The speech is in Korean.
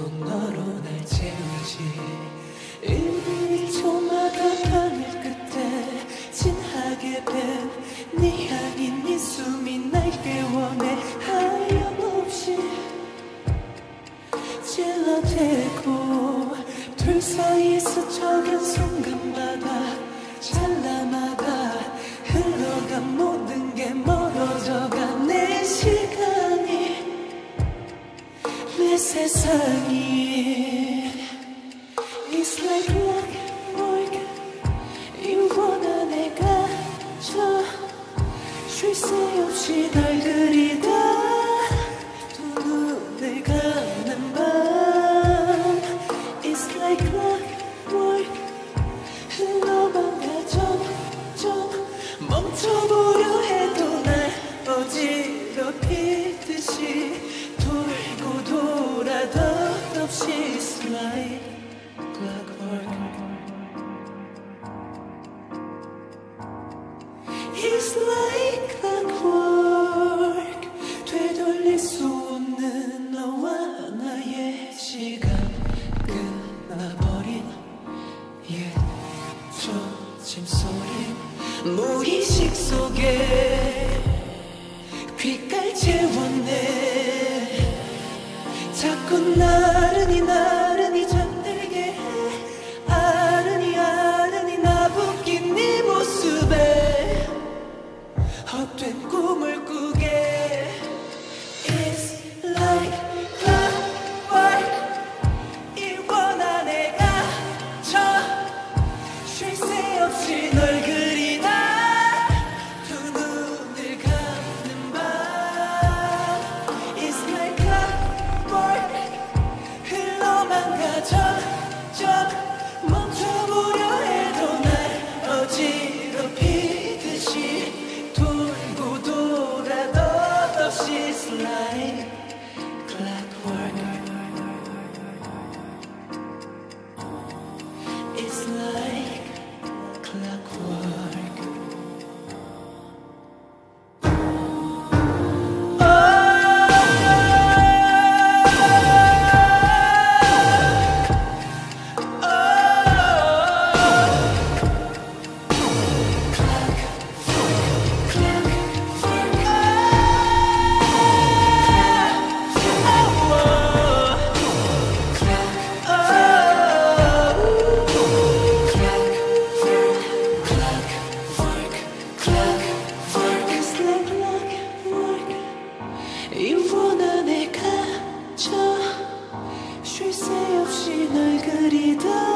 또 너로 날 채우지. 1초 둘 사이에서 적은 순간마다 찰나마다 흘러간 모든 게 멀어져가 내 시간이 내 세상이. It's like 이원한 내가 저쉴새 없이 날 그리다 돌고 돌아 덧없이 clockwork It's 무의식 속에 귓갈 채웠네. 자꾸 나른히 나 querida.